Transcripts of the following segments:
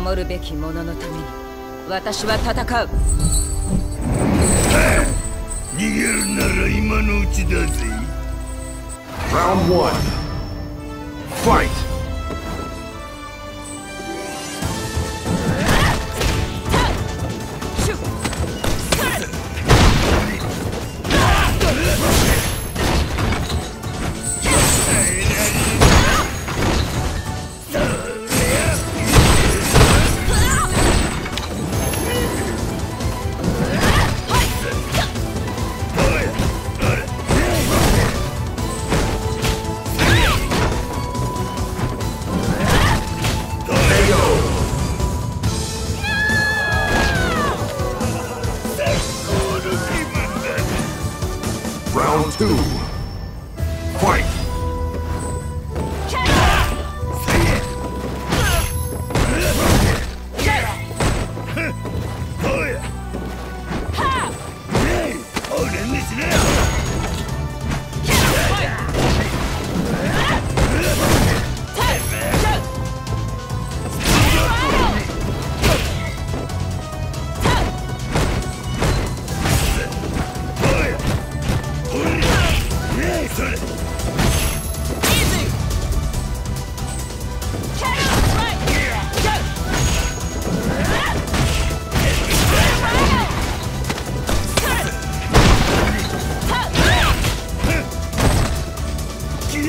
守るべき者のために私は戦う。逃げるなら今のうちだぜ。Round 1 Fight! Two.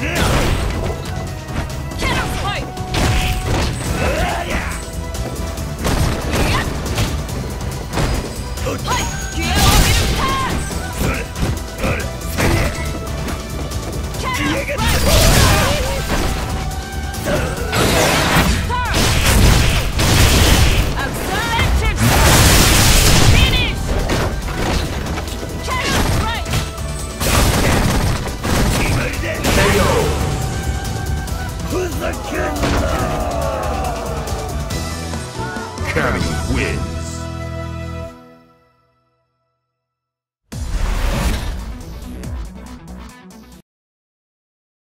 逃 the kid. Wins.